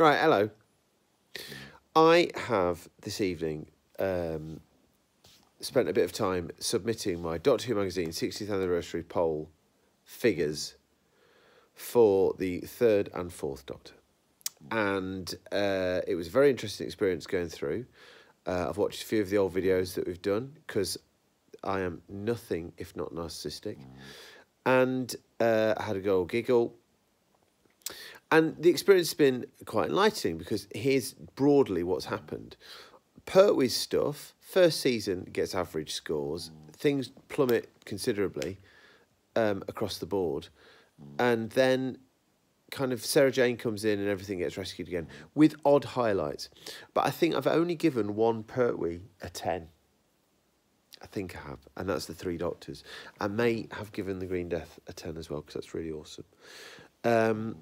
Right, hello. I have this evening um, spent a bit of time submitting my Doctor Who magazine 60th anniversary poll figures for the third and fourth Doctor. And uh, it was a very interesting experience going through. Uh, I've watched a few of the old videos that we've done because I am nothing if not narcissistic. And uh, I had a go giggle. And the experience has been quite enlightening because here's broadly what's happened. Pertwee's stuff, first season gets average scores, things plummet considerably um, across the board. And then kind of Sarah Jane comes in and everything gets rescued again with odd highlights. But I think I've only given one Pertwee a 10. I think I have, and that's the Three Doctors. I may have given the Green Death a 10 as well because that's really awesome. Um,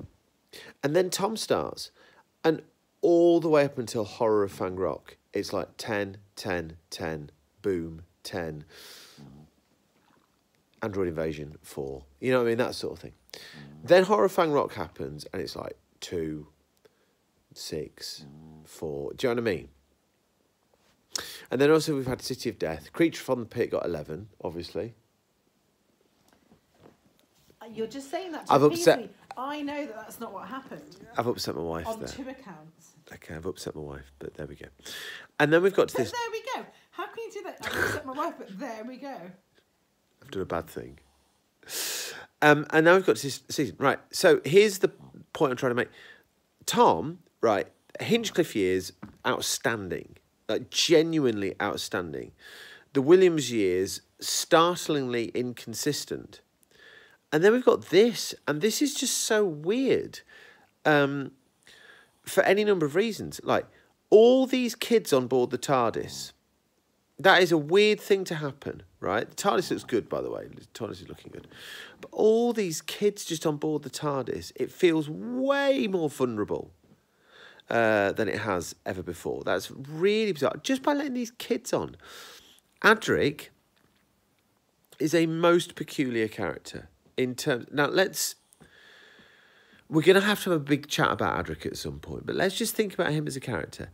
and then Tom starts, and all the way up until Horror of Fang Rock, it's like 10, 10, 10, boom, 10. Android Invasion 4. You know what I mean? That sort of thing. Then Horror of Fang Rock happens, and it's like 2, 6, 4. Do you know what I mean? And then also we've had City of Death. Creature from the Pit got 11, obviously. You're just saying that to I've upset- me. I know that that's not what happened I've upset my wife on there. two accounts. Okay, I've upset my wife, but there we go. And then we've got to But this. there we go. How can you do that? I've upset my wife, but there we go. I've done a bad thing. Um, and now we've got to this season. Right. So here's the point I'm trying to make. Tom, right, Hinchcliffe years, outstanding. Like genuinely outstanding. The Williams years, startlingly inconsistent. And then we've got this, and this is just so weird. Um, for any number of reasons. Like all these kids on board the TARDIS. That is a weird thing to happen, right? The TARDIS looks good, by the way. The TARDIS is looking good. But all these kids just on board the TARDIS, it feels way more vulnerable uh, than it has ever before. That's really bizarre. Just by letting these kids on. Adric is a most peculiar character in terms. Now, let's. We're going to have to have a big chat about Adric at some point, but let's just think about him as a character.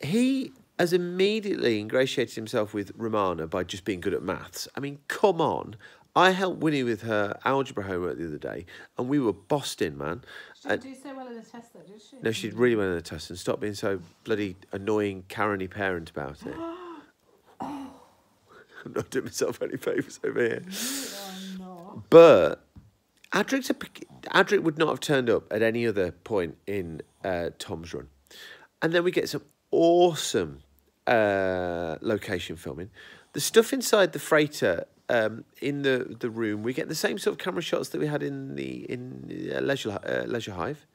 He has immediately ingratiated himself with Romana by just being good at maths. I mean, come on. I helped Winnie with her algebra homework the other day, and we were bossed in, man. She didn't do so well in the test, though, did she? no, she did really well in the test, and stop being so bloody annoying, Karen-y parent about it. I'm not doing myself any favours over here. But Adric's a, Adric would not have turned up at any other point in uh, Tom's run. And then we get some awesome uh, location filming. The stuff inside the freighter um, in the, the room, we get the same sort of camera shots that we had in the in uh, Leisure uh, Leisure Hive.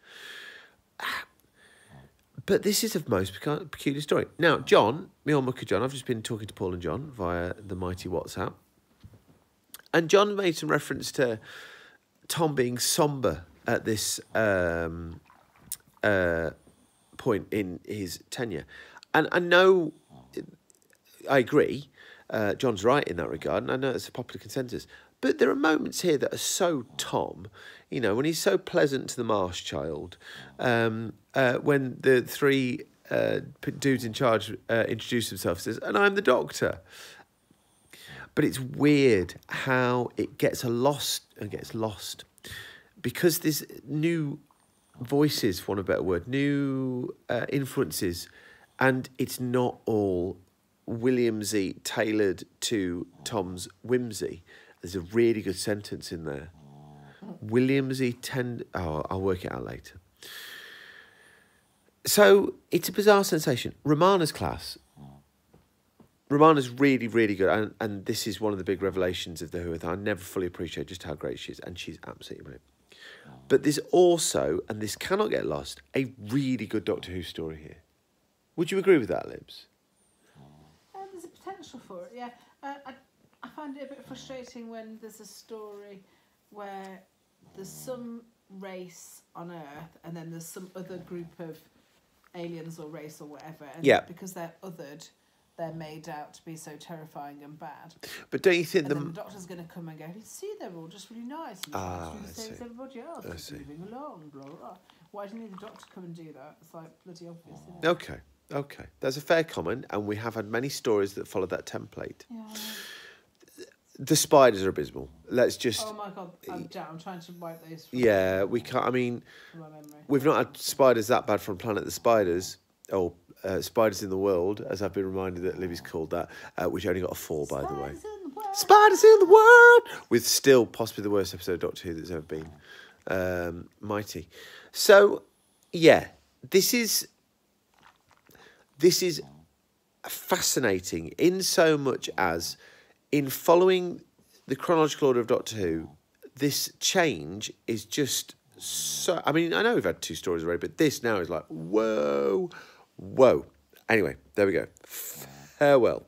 But this is a most peculiar story. Now, John, me on Mucker John, I've just been talking to Paul and John via the mighty WhatsApp. And John made some reference to Tom being somber at this um, uh, point in his tenure. And I know, I agree, uh, John's right in that regard, and I know it's a popular consensus. But there are moments here that are so Tom, you know, when he's so pleasant to the Marsh child, um, uh, when the three uh, dudes in charge uh, introduce themselves, says, and I'm the doctor. But it's weird how it gets a lost and gets lost because there's new voices, for want of a better word, new uh, influences, and it's not all Williamsy tailored to Tom's whimsy. There's a really good sentence in there. Williamsy tend. Oh, I'll work it out later. So it's a bizarre sensation. Romana's class Romana's really, really good, and, and this is one of the big revelations of the Who. I never fully appreciate just how great she is, and she's absolutely amazing. But there's also, and this cannot get lost, a really good Doctor Who story here. Would you agree with that, Libs? Uh, there's a potential for it, yeah. Uh, I, I find it a bit frustrating when there's a story where there's some race on Earth and then there's some other group of aliens or race or whatever. And Yeah. Because they're othered, they're made out to be so terrifying and bad. But don't you think the the doctor's going to come and go, you see, they're all just really nice. And Ah, I the same as see. everybody else. I see. moving along, blah, blah. Why do you need the doctor to come and do that? It's like bloody obvious. Isn't it? okay, okay, that's a fair comment, and we have had many stories that follow that template. Yeah. The spiders are abysmal. Let's just Oh my god, I'm down. I'm trying to wipe those yeah, we can't. I mean, from my memory. we've not had spiders that bad from Planet the Spiders. Or uh, Spiders in the World, as I've been reminded that Libby's called that, uh, which only got a four, by the way. Spiders in the world. Spiders in the world, with still possibly the worst episode of Doctor Who that's ever been. Um, mighty. So, yeah, this is this is fascinating in so much as in following the chronological order of Doctor Who, this change is just so. I mean, I know we've had two stories already, but this now is like whoa, whoa. Anyway, there we go. Farewell.